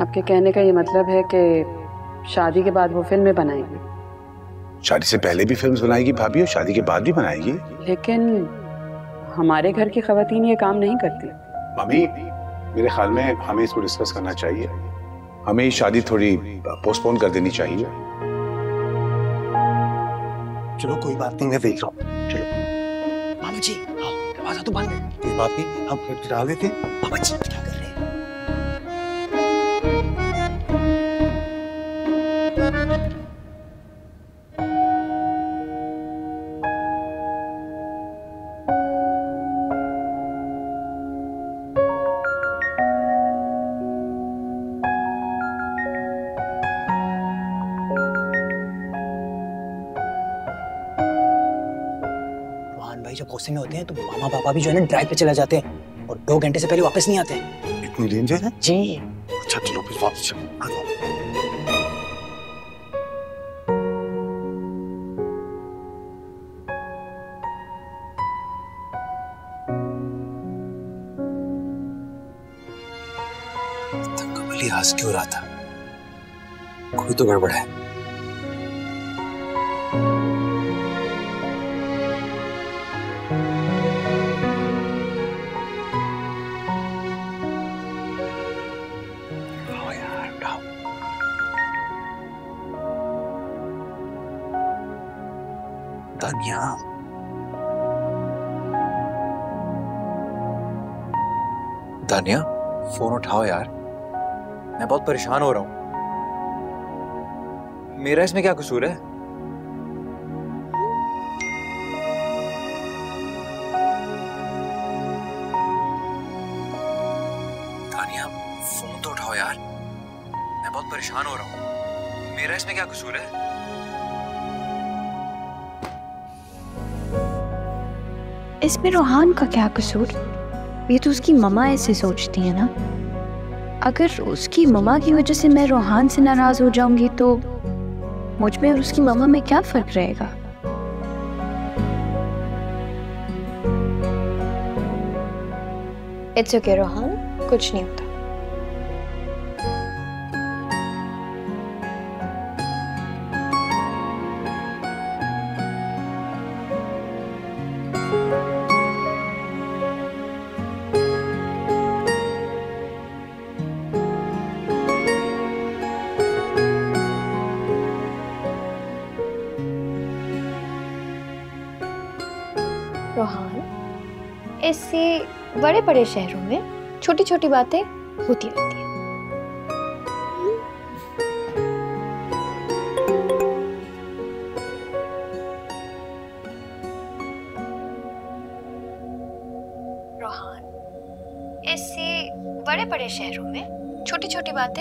आपके कहने का ये मतलब है कि शादी के बाद वो फ़िल्में बनाएगी। शादी से पहले भी फिल्म्स बनाएगी भाभी और शादी के बाद भी बनाएगी? लेकिन हमारे घर की खातन ये काम नहीं करती। मम्मी मेरे ख्याल में हमें इसको डिस्कस करना चाहिए। हमें शादी थोड़ी पोस्टपोन कर देनी चाहिए। चलो कोई बात नहीं मैं देख रहा हूँ। चलो। मामा जी हाँ। दरवाज़ा तो बंद है। कोई बात नहीं हम फिर गिरा लेते हैं। मामा जी भाई जब गुस्से में होते हैं तो मामा पापा भी जो है ना ड्राइव पे चले जाते हैं और दो घंटे से पहले वापस नहीं आते इतनी डेंजर है? जी। अच्छा चलो फिर वापस चलो। आ जाओ। हंस क्यों रहा था? कोई तो गड़बड़ है। दानिया दानिया फ़ोन उठाओ यार। मैं बहुत परेशान हो रहा हूँ। मेरा इसमें क्या कसूर है? तानिया फ़ोन तो उठाओ यार। मैं बहुत परेशान हो रहा हूँ। मेरा इसमें क्या कसूर है? इसमें रोहान का क्या कसूर? ये तो उसकी ममा ऐसे सोचती है ना। अगर उसकी ममा की वजह से मैं रूहान से नाराज़ हो जाऊँगी तो मुझमें और उसकी ममा में क्या फ़र्क रहेगा? It's okay Rohan. कुछ नहीं होता। रोहान इससे बड़े बड़े शहरों में छोटी छोटी बातें होती रहती हैं। रोहान इससे बड़े बड़े शहरों में छोटी छोटी बातें